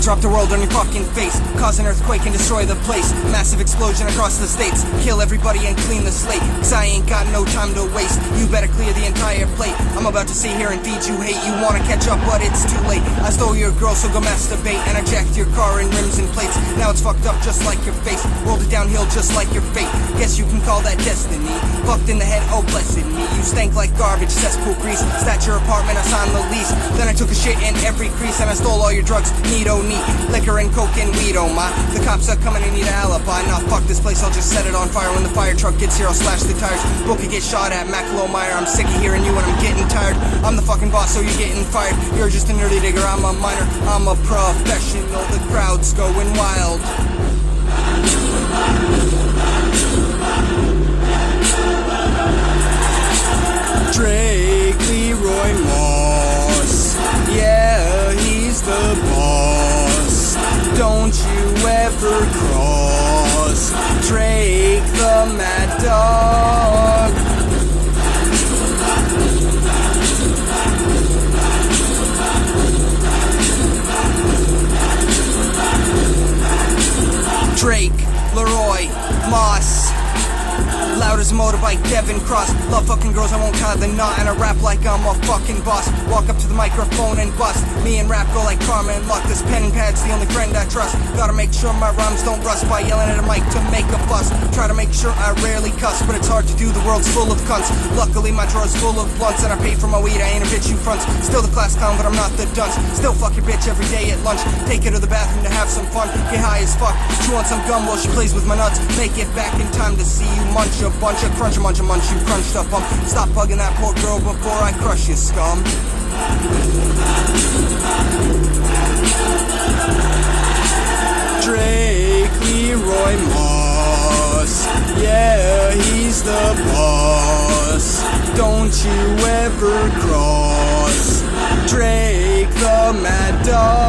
Drop the world on your fucking face. Cause an earthquake and destroy the place. Massive explosion across the states. Kill everybody and clean the slate. Cause I ain't got no time to waste. You better clear the entire plate. About to sit here and feed you hate. You wanna catch up, but it's too late. I stole your girl, so go masturbate. And I jacked your car and rims and plates. Now it's fucked up just like your face. Rolled it downhill just like your fate. Guess you can call that destiny. Fucked in the head, oh blessed me. You stank like garbage, cesspool grease. Stat your apartment, I signed the lease. Then I took a shit in every crease and I stole all your drugs. Neato oh, neat. Liquor and coke and weed, oh my. The cops are coming and need an alibi. Now fuck this place, I'll just set it on fire. When the fire truck gets here, I'll slash the tires. Bookie get shot at, Macklemore. I'm sick of hearing you and I'm getting tired. I'm the fucking boss, so you're getting fired. You're just an early digger, I'm a miner. I'm a professional, the crowd's going wild. Drake LeRoy Moss. Yeah, he's the boss. Don't you ever cross Drake the Mad Dog. A motorbike, Devin Cross. Love fucking girls, I won't tie the knot. And I rap like I'm a fucking boss. Walk up to the microphone and bust. Me and rap go like karma and luck. This pen and pad's the only friend I trust. Gotta make sure my rhymes don't rust by yelling at a mic to make a fuss. Try to make sure I rarely cuss, but it's hard to do. The world's full of cunts. Luckily, my drawer's full of blunts, and I pay for my weed. I ain't a bitch you fronts. Still the class clown, but I'm not the dunce. Still fuck your bitch every day at lunch. Take her to the bathroom to have some fun. Get high as fuck. Chew on some gum while she plays with my nuts. Make it back in time to see you munch a bunch of crunch a munch a munch. You crunched up um. Stop bugging that poor girl before I crush you, scum. Drake LeRoy Moss. Yeah, he's the boss. Don't you ever cross Drake the Mad Dog.